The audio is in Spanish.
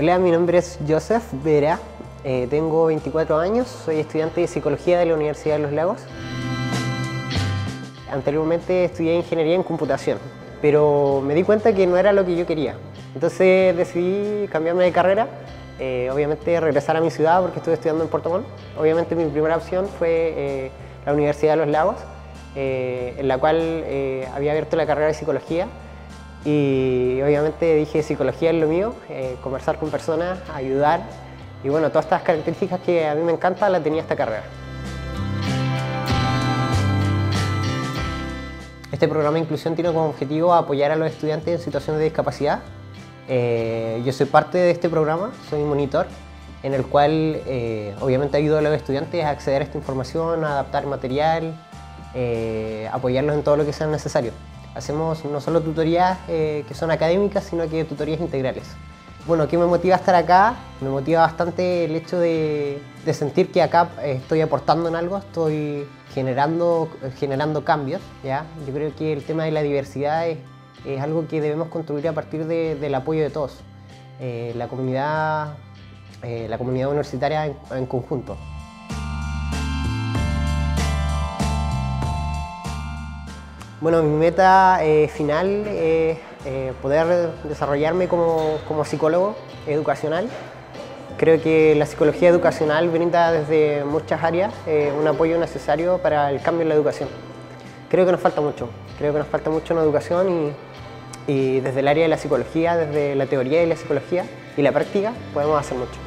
Hola, mi nombre es Joseph Vera, eh, tengo 24 años, soy estudiante de Psicología de la Universidad de Los Lagos. Anteriormente estudié Ingeniería en Computación, pero me di cuenta que no era lo que yo quería. Entonces decidí cambiarme de carrera, eh, obviamente regresar a mi ciudad porque estuve estudiando en Puerto Montt. Obviamente mi primera opción fue eh, la Universidad de Los Lagos, en la cual había abierto la carrera de Psicología y obviamente dije psicología es lo mío, eh, conversar con personas, ayudar y bueno, todas estas características que a mí me encantan las tenía esta carrera. Este programa de inclusión tiene como objetivo apoyar a los estudiantes en situaciones de discapacidad. Eh, yo soy parte de este programa, soy monitor, en el cual eh, obviamente ayudo a los estudiantes a acceder a esta información, a adaptar material, apoyarlos en todo lo que sea necesario. Hacemos no solo tutorías eh, que son académicas, sino que tutorías integrales. Bueno, ¿qué me motiva a estar acá? Me motiva bastante el hecho de, sentir que acá eh, estoy aportando en algo, estoy generando, generando cambios. ¿ya? Yo creo que el tema de la diversidad es, algo que debemos construir a partir del apoyo de todos, eh, la, comunidad, la comunidad universitaria en conjunto. Bueno, mi meta eh, final es eh, poder desarrollarme como, psicólogo educacional. Creo que la psicología educacional brinda desde muchas áreas eh, un apoyo necesario para el cambio en la educación. Creo que nos falta mucho, creo que nos falta mucho en la educación y, y desde el área de la psicología, desde la teoría y la psicología y la práctica podemos hacer mucho.